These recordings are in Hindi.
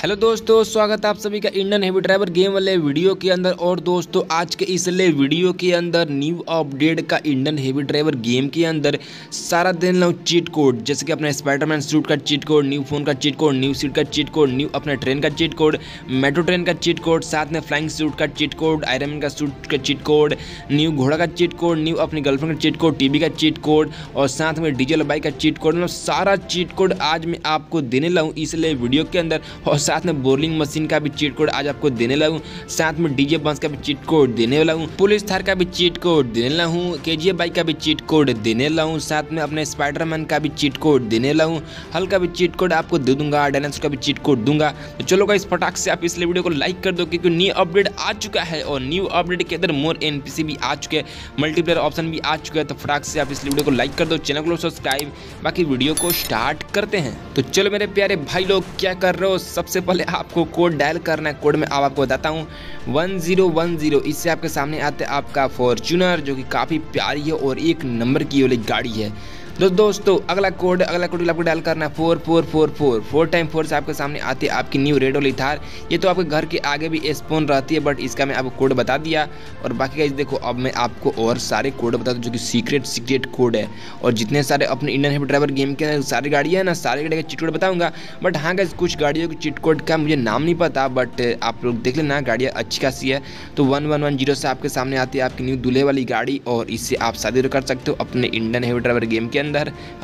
हेलो दोस्तों स्वागत है आप सभी का इंडियन हेवी ड्राइवर गेम वाले वीडियो के अंदर और दोस्तों आज के इस ले वीडियो के अंदर न्यू अपडेट का इंडियन हेवी ड्राइवर गेम के अंदर सारा दिन लो चीट कोड जैसे कि अपने स्पाइडरमैन सूट का चीट कोड न्यू फ़ोन का चीट कोड न्यू सीट का चीट कोड न्यू अपने ट्रेन का चीट कोड मेट्रो ट्रेन का चीट कोड साथ में फ्लाइंग सूट का चीट कोड आयरन का सूट का चीट कोड न्यू घोड़ा का चीट कोड न्यू अपनी गर्लफ्रेंड का चीट कोड टीवी का चीट कोड और साथ में डीजल बाइक का चीट कोड मतलब सारा चीट कोड आज मैं आपको देने लाऊँ इसलिए वीडियो के अंदर और साथ में बोलिंग मशीन का भी चीट कोड आज आपको देने लगा हूँ। साथ में डीजे बंस का भी चीट कोड देने वाला हूँ। पुलिस थार का भी चीट कोड देने वाला हूँ। के बाइक का भी चीट कोड देने वाला हूँ। साथ में अपने स्पाइडरमैन का भी चीट कोड देने वाला हूँ। हल्का भी चीट कोड आपको दे दूँगा, डायनासोर का भी चीट कोड दूँगा। तो चलो इस फटाक से आप इसलिए वीडियो को लाइक कर दो, क्योंकि न्यू अपडेट आ चुका है और न्यू अपडेट के अंदर मोर एनपीसी भी आ चुके हैं। मल्टीप्लेयर ऑप्शन भी आ चुका है तो फटाक से आप इस वीडियो को लाइक कर दो चैनल को सब्सक्राइब बाकी वीडियो को स्टार्ट करते हैं। तो चलो मेरे प्यारे भाई लोग, क्या कर रहे हो? सबसे पहले आपको कोड डायल करना है। कोड में अब आपको बताता हूँ। वन ज़ीरो वन ज़ीरो इससे आपके सामने आते आपका फॉर्चूनर जो कि काफ़ी प्यारी है और एक नंबर की वाली गाड़ी है। तो दोस्तों, अगला कोड अगला कोड आपको डायल करना है four four four four four time four से आपके सामने आती है आपकी न्यू रेड वाली थार ये तो आपके घर के आगे भी स्पोन रहती है बट इसका मैं आपको कोड बता दिया। और बाकी का देखो, अब मैं आपको और सारे कोड बता दूँ जो कि सीक्रेट सीक्रेट कोड है। और जितने सारे अपने इंडियन हेवी ड्राइवर गेम के सारी गाड़ियाँ है ना, सारी गाड़ी का चिट कोड बताऊँगा। बट हाँ गाइज़ कुछ गाड़ियों के चिट कोड का मुझे नाम नहीं पता बट आप लोग देख लेना, गाड़ियाँ अच्छी खासी है। तो वन वन वन ज़ीरो से आपके सामने आती है आपकी न्यू दूल्हे वाली गाड़ी, और इससे आप शादी कर सकते हो अपने इंडियन हेवी ड्राइवर गेम के अंदर।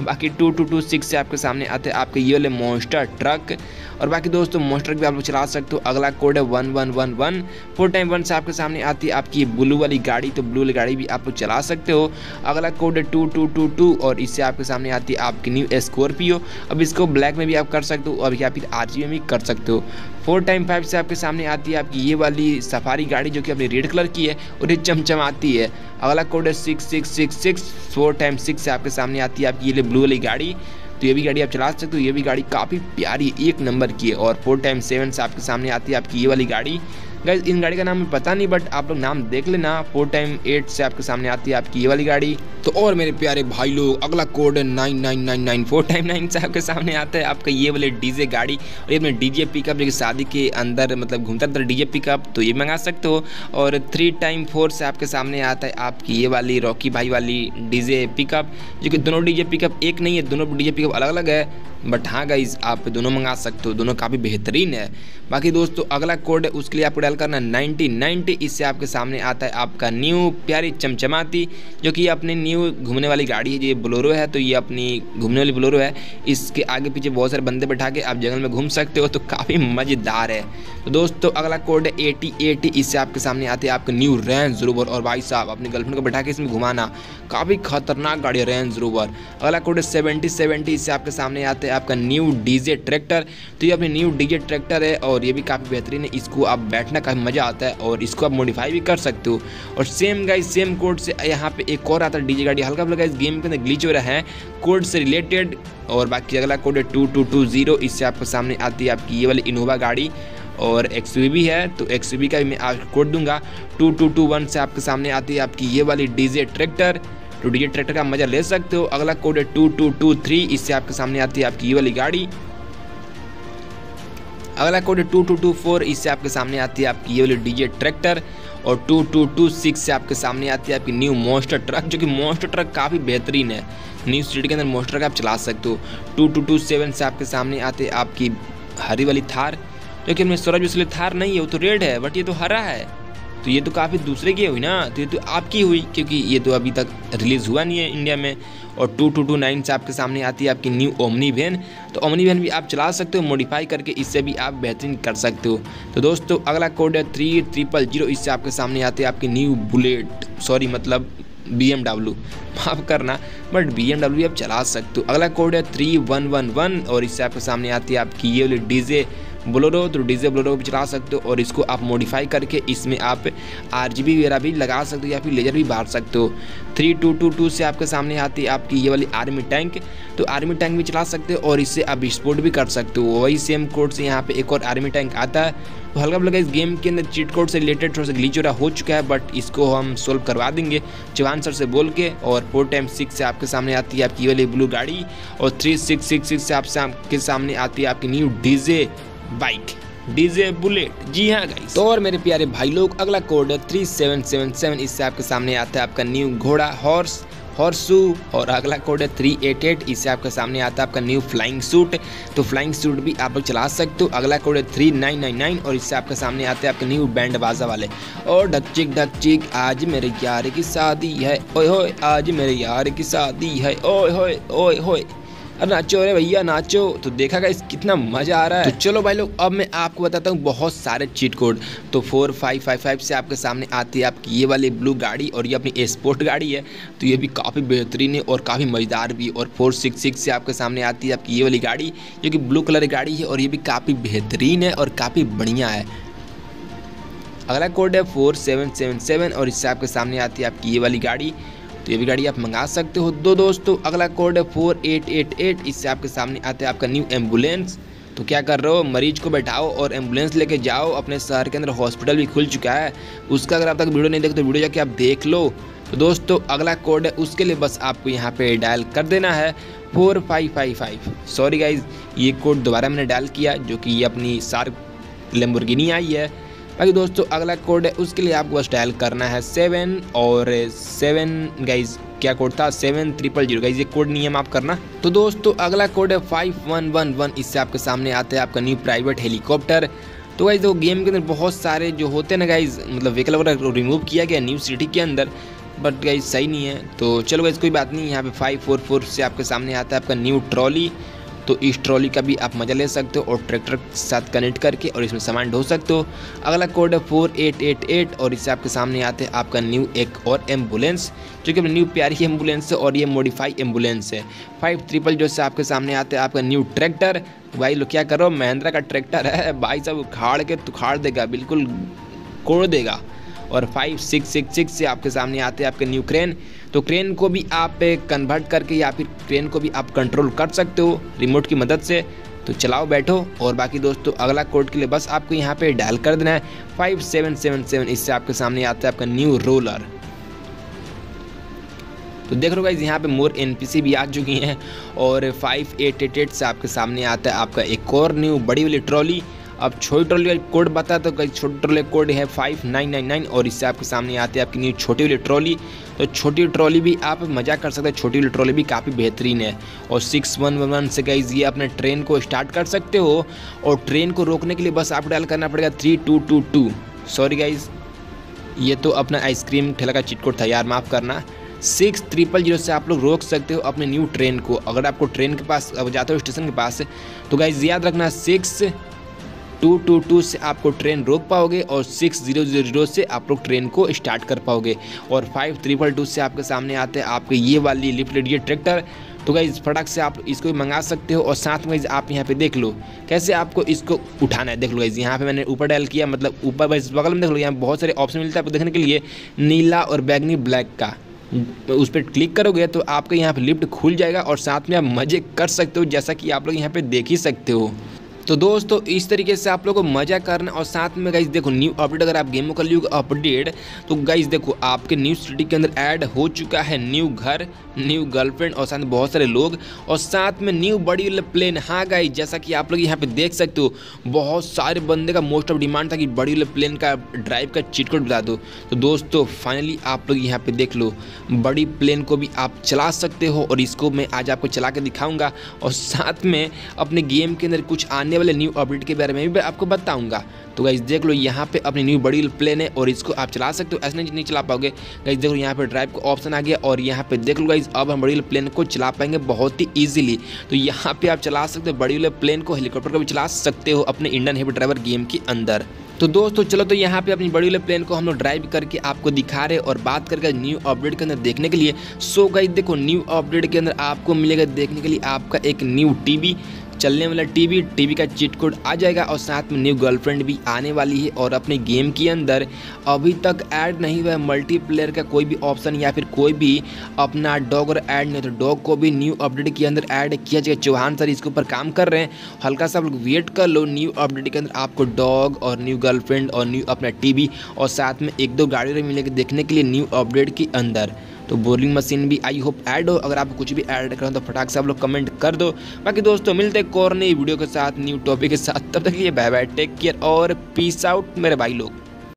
बाकी टू टू टू सिक्स से आपके सामने आते हैं आपके ये वाले मोस्टर ट्रक और बाकी दोस्तों मोस्टर भी आप लोग चला सकते हो। अगला कोड है one one one one four time one से आपके सामने आती है आपकी ब्लू वाली गाड़ी तो ब्लू वाली गाड़ी भी आप लोग चला सकते हो। अगला कोड है टू टू टू टू और इससे आपके सामने आती है आपकी न्यू स्कॉर्पियो अब इसको ब्लैक में भी आप कर सकते हो और या फिर आर में भी कर सकते हो। फोर टाइम फाइव से आपके सामने आती है आपकी ये वाली सफारी गाड़ी जो कि अपनी रेड कलर की है और ये चमचमाती है। अगला कोड है six six six six four time six से आपके सामने आती है आपकी ये ब्लू वाली गाड़ी। तो ये भी गाड़ी आप चला सकते हो, ये भी गाड़ी काफ़ी प्यारी एक नंबर की है। और फोर टाइम सेवन से आपके सामने आती है आपकी ये वाली गाड़ी। गैस इन गाड़ी का नाम पता नहीं बट आप लोग नाम देख लेना। फोर टाइम एट से आपके सामने आती है आपकी ये वाली गाड़ी। तो और मेरे प्यारे भाई लोग, अगला कोड है nine nine nine nine four time nine से आपके सामने आता है आपका ये वाले डीजे गाड़ी। और ये अपने डीजे पिकअप जो शादी के अंदर मतलब घूमता रहता डीजे पिकअप तो ये मंगा सकते हो। और थ्री टाइम फोर से आपके सामने आता है आपकी ये वाली रॉकी भाई वाली डीजे पिकअप जो कि दोनों डीजे पिकअप एक नहीं है, दोनों डीजे पिकअप अलग अलग है। बट हाँ गाइज़ आप दोनों मंगा सकते हो, दोनों काफ़ी बेहतरीन है। बाकी दोस्तों, अगला कोड है, उसके लिए आपको डायल करना नाइनटी नाइनटी इससे आपके सामने आता है आपका न्यू प्यारी चमचमाती, जो कि अपनी न्यू घूमने वाली गाड़ी है, ये बोलोरो है तो ये अपनी घूमने वाली बोलोरो है। इसके आगे पीछे बहुत सारे बंदे बैठा के आप जंगल में घूम सकते हो तो काफ़ी मज़ेदार है। तो दोस्तों, अगला कोड है एटी एटी इससे आपके सामने आते हैं आपके न्यू रेंज रोवर और भाई साहब, अपनी गर्लफ्रेंड को बैठा के इसमें घुमाना। काफ़ी खतरनाक गाड़ी है रेंज रोवर अगला कोड है सेवेंटी सेवेंटी इससे आपके सामने आते हैं आपका न्यू डीजे ट्रैक्टर तो ये अपनी न्यू डीजे ट्रैक्टर है और ये भी काफ़ी बेहतरीन है। इसको आप बैठना काफ़ी मज़ा आता है और इसको आप मॉडिफाई भी कर सकते हो। और सेम गाइज़ सेम कोड से यहाँ पे एक और आता है डीजे गाड़ी। हल्का फुल्का इस गेम के अंदर ग्लिच हो रहा है। कोड से रिलेटेड और बाकी अगला कोड है टू इससे आपके सामने आती है आपकी ये वाली इनोवा गाड़ी और एक्स भी है। तो एक्स का भी मैं आपको कोड दूँगा। टू टू टू वन से आपके सामने आती है आपकी ये वाली डीजे ट्रैक्टर तो डीजे ट्रैक्टर का मज़ा ले सकते हो। अगला कोड है टू टू टू थ्री, इससे आपके सामने आती है आपकी ये वाली गाड़ी। अगला कोड है टू टू टू फोर, इससे आपके सामने आती है आपकी ये वाली डीजे ट्रैक्टर। और टू टू टू सिक्स से आपके सामने आती है आपकी न्यू मोस्टर ट्रक, जो कि मोस्टर ट्रक काफ़ी बेहतरीन है। न्यू सिटी के अंदर मोस्टर का आप चला सकते हो। टू टू टू सेवन से आपके सामने आते आपकी हरी वाली थार, जो कि अपने स्वराज इसलिए थार नहीं है, वो तो रेड है, बट ये तो हरा है। तो ये तो काफ़ी दूसरे की हुई ना तो ये तो आपकी हुई, क्योंकि ये तो अभी तक रिलीज़ हुआ नहीं है इंडिया में। और टू टू टू नाइन से आपके सामने आती है आपकी न्यू ओमनी वैन तो ओमनी वैन भी आप चला सकते हो मॉडिफाई करके इससे भी आप बेहतरीन कर सकते हो। तो दोस्तों, अगला कोड है थ्री ट्रिपल ज़ीरो इससे आपके सामने आती है आपकी न्यू बुलेट सॉरी मतलब बी एम डब्ल्यू माफ़ करना बट बी एम डब्ल्यू आप चला सकते हो। अगला कोड है थ्री वन वन वन और इससे आपके सामने आती है आपकी ये वाली डीजे बोलोरो तो डीजे बोलोरो भी चला सकते हो और इसको आप मॉडिफाई करके इसमें आप आरजीबी वगैरह भी लगा सकते हो या फिर लेजर भी बांट सकते हो। थ्री टू टू टू से आपके सामने आती है आपकी ये वाली आर्मी टैंक तो आर्मी टैंक भी चला सकते हो और इससे आप स्पोर्ट भी कर सकते हो। वही सेम कोड से यहाँ पे एक और आर्मी टैंक आता है। तो हल्का फुल्का इस गेम के अंदर चीट कोड से रिलेटेड थोड़ा सा ग्लीच हो चुका है बट इसको हम सोल्व करवा देंगे चौहान सर से बोल के और फोर टाइम सिक्स से आपके सामने आती है आपकी ये वाली ब्लू गाड़ी और थ्री सिक्स सिक्स सिक्स से आपके सामने आती है आपकी new DJ bike, DJ, Bullet. जी हाँ गाइस तो और मेरे प्यारे भाई लोग, अगला कोड है थ्री सेवन सेवन सेवन इससे आपके सामने आता है आपका न्यू घोड़ा हॉर्स हॉर्सू और अगला कोड है थ्री एट एट इससे आपके सामने आता है आपका न्यू फ्लाइंग सूट तो फ्लाइंग सूट भी आप लोग चला सकते हो। अगला कोड है थ्री नाइन नाइन नाइन और इससे आपके सामने आते हैं आपके न्यू बैंड बाजा वाले। और डकचिक डकचिक आज मेरे यार की शादी है। ओए होए, आज मेरे यार की शादी है। ओए होए ओए होए। अरे नाचो, अरे भैया, नाचो। तो देखा इस कितना मज़ा आ रहा है। तो चलो भाई लोग, अब मैं आपको बताता हूँ बहुत सारे चीट कोड तो फोर फाइव फाइव फाइव से आपके सामने आती है आपकी ये वाली ब्लू गाड़ी और ये अपनी स्पोर्ट गाड़ी है। तो ये भी काफ़ी बेहतरीन है और काफ़ी मज़ेदार भी। और फोर सिक्स सिक्स से आपके सामने आती है आपकी ये वाली गाड़ी, जो कि ब्लू कलर की गाड़ी है और ये भी काफ़ी बेहतरीन है और काफ़ी बढ़िया है। अगला कोड है फोर सेवन सेवन सेवन और इससे आपके सामने आती है आपकी ये वाली गाड़ी। तो ये भी गाड़ी आप मंगा सकते हो। दो दोस्तों, अगला कोड है फोर एट एट एट इससे आपके सामने आते हैं आपका न्यू एंबुलेंस तो क्या कर रहे हो? मरीज़ को बैठाओ और एंबुलेंस लेके जाओ। अपने शहर के अंदर हॉस्पिटल भी खुल चुका है। उसका अगर आप तक वीडियो नहीं देखते तो वीडियो जाके आप देख लो। तो दोस्तों, अगला कोड है, उसके लिए बस आपको यहाँ पे डायल कर देना है। Four five five five sorry guys ये कोड दोबारा मैंने डायल किया, जो कि ये अपनी सार लेम्बोर्गिनी आई है। बाकी दोस्तों, अगला कोड है, उसके लिए आपको बस डायल करना है सेवन और सेवन गाइज़ क्या कोड था? सेवन ट्रिपल ज़ीरो गाइज़ ये कोड नियम आप करना। तो दोस्तों, अगला कोड है फाइव वन वन वन इससे आपके सामने आते हैं आपका न्यू प्राइवेट हेलीकॉप्टर तो गाइज़ देखो गेम के अंदर बहुत सारे जो होते हैं ना गाइज़ मतलब व्हीकल वगैरह रिमूव किया गया न्यू सिटी के अंदर। बट गाइज़ सही नहीं है। तो चलो गाइज़ कोई बात नहीं, यहाँ पे फाइव फोर फोर से आपके सामने आता है आपका न्यू ट्रॉली तो इस ट्रॉली का भी आप मज़ा ले सकते हो और ट्रैक्टर के साथ कनेक्ट करके और इसमें सामान ढो सकते हो। अगला कोड है फोर एट एट एट और इससे आपके सामने आते हैं आपका न्यू एक और एंबुलेंस, जो कि न्यू प्यारी एंबुलेंस है और ये मॉडिफाई एंबुलेंस है। फाइव ट्रिपल जो से आपके सामने आते हैं आपका न्यू ट्रैक्टर। भाई लोग क्या करो, महिंद्रा का ट्रैक्टर है। भाई साहब उखाड़ के तुखाड़ देगा, बिल्कुल कोड़ देगा। और फाइव सिक्स सिक्स सिक्स से आपके सामने आते हैं आपके न्यू क्रेन तो क्रेन को भी आप कन्वर्ट करके या फिर क्रेन को भी आप कंट्रोल कर सकते हो रिमोट की मदद से। तो चलाओ, बैठो और बाकी दोस्तों, अगला कोड के लिए बस आपको यहाँ पे डायल कर देना है। फाइव सेवन सेवन सेवन इससे आपके सामने आता है आपका न्यू रोलर तो देख लो गाइज़ यहाँ पे मोर एनपीसी भी आ चुकी हैं और फाइव एट एट एट से आपके सामने आता है आपका एक और न्यू बड़ी वाली ट्रॉली अब छोटी ट्रॉली वाली कोड बता तो छोटी ट्रॉली कोड है फाइव नाइन नाइन नाइन और इससे आपके सामने आती है आपकी न्यू छोटी वाली ट्रॉली। तो छोटी ट्रॉली भी आप मज़ा कर सकते हैं, छोटी वाली ट्रॉली भी काफ़ी बेहतरीन है। और सिक्स वन वन वन से गाइज़ ये अपने ट्रेन को स्टार्ट कर सकते हो और ट्रेन को रोकने के लिए बस आपको डायल करना पड़ेगा three two two two sorry guys ये तो अपना आइसक्रीम ठेला का चिटकोट था यार, माफ़ करना। सिक्स ट्रिपल ज़ीरो से आप लोग रोक सकते हो अपने न्यू ट्रेन को। अगर आपको ट्रेन के पास जाते हो स्टेशन के पास तो गाइज़ याद रखना सिक्स टू टू टू से आपको ट्रेन रोक पाओगे और सिक्स ज़ीरो ज़ीरो ज़ीरो से आप लोग ट्रेन को स्टार्ट कर पाओगे। और फाइव ट्रिपल टू से आपके सामने आते हैं आपके ये वाली लिफ्ट रेडियो ट्रैक्टर। तो गाइज़ फटाक से आप इसको भी मंगा सकते हो और साथ में आप यहाँ पे देख लो। कैसे आपको इसको उठाना है, देख लो गाइज़ यहाँ पे मैंने ऊपर डायल किया मतलब ऊपर बगल में देख लो, यहाँ बहुत सारे ऑप्शन मिलता है आपको देखने के लिए, नीला और बैगनी ब्लैक का। उस पर क्लिक करोगे तो आपका यहाँ पे लिफ्ट खुल जाएगा और साथ में आप मज़े कर सकते हो, जैसा कि आप लोग यहाँ पे देख ही सकते हो। तो दोस्तों, इस तरीके से आप लोग को मज़ा करना और साथ में गाइज़ देखो न्यू अपडेट अगर आप गेमों कर लियो अपडेट तो गाइज़ देखो, आपके न्यू सिटी के अंदर ऐड हो चुका है न्यू घर न्यू गर्लफ्रेंड और साथ में बहुत सारे लोग और साथ में न्यू बड़ी प्लेन हाँ गाइज़ जैसा कि आप लोग यहाँ पे देख सकते हो, बहुत सारे बंदे का मोस्ट ऑफ़ डिमांड था कि बड़ी प्लेन का ड्राइव का चिटकोट बता दो। तो दोस्तों फाइनली आप लोग यहाँ पे देख लो, बड़ी प्लेन को भी आप चला सकते हो और इसको मैं आज आपको चला के दिखाऊँगा और साथ में अपने गेम के अंदर कुछ आने आने वाले न्यू अपडेट के बारे में भी आपको बताऊँगा। तो गाइज़ देख लो यहाँ पे अपनी न्यू बड़ी प्लेन है और इसको आप चला सकते हो। ऐसे नहीं, चला पाओगे। गाइज़ देख लो यहाँ पे ड्राइव का ऑप्शन आ गया और यहाँ पे देख लो गाइज़ अब हम बड़ी प्लेन को चला पाएँगे बहुत ही ईजिली तो यहाँ पे आप चला सकते हो बड़ी प्लेन को हेलीकॉप्टर को भी चला सकते हो अपने इंडियन हेवी ड्राइवर गेम के अंदर। तो दोस्तों चलो तो यहाँ पे अपनी बड़ी वाले प्लेन को हम लोग ड्राइव करके आपको दिखा रहे और बात करके न्यू अपडेट के अंदर देखने के लिए। सो गई देखो न्यू अपडेट के अंदर आपको मिलेगा देखने के लिए आपका एक न्यू टीवी चलने वाला टीवी टीवी का चिट कोड आ जाएगा और साथ में न्यू गर्लफ्रेंड भी आने वाली है और अपने गेम के अंदर अभी तक ऐड नहीं हुआ है मल्टीप्लेयर का कोई भी ऑप्शन या फिर कोई भी अपना डॉग और ऐड नहीं तो डॉग को भी न्यू अपडेट के अंदर ऐड किया जाएगा। चौहान सर इसके ऊपर काम कर रहे हैं। हल्का सा लोग वेट कर लो न्यू अपडेट के अंदर आपको डॉग और न्यू गर्लफ्रेंड और न्यू अपना टीवी और साथ में एक दो गाड़ी मिलेगी देखने के लिए न्यू अपडेट के अंदर। तो बोरिंग मशीन भी आई होप ऐड हो। अगर आप कुछ भी ऐड करो तो फटाक से आप लोग कमेंट कर दो। बाकी दोस्तों, मिलते हैं और नई वीडियो के साथ न्यू टॉपिक के साथ। तब तक लिए बाय बाय टेक केयर और पीस आउट मेरे भाई लोग।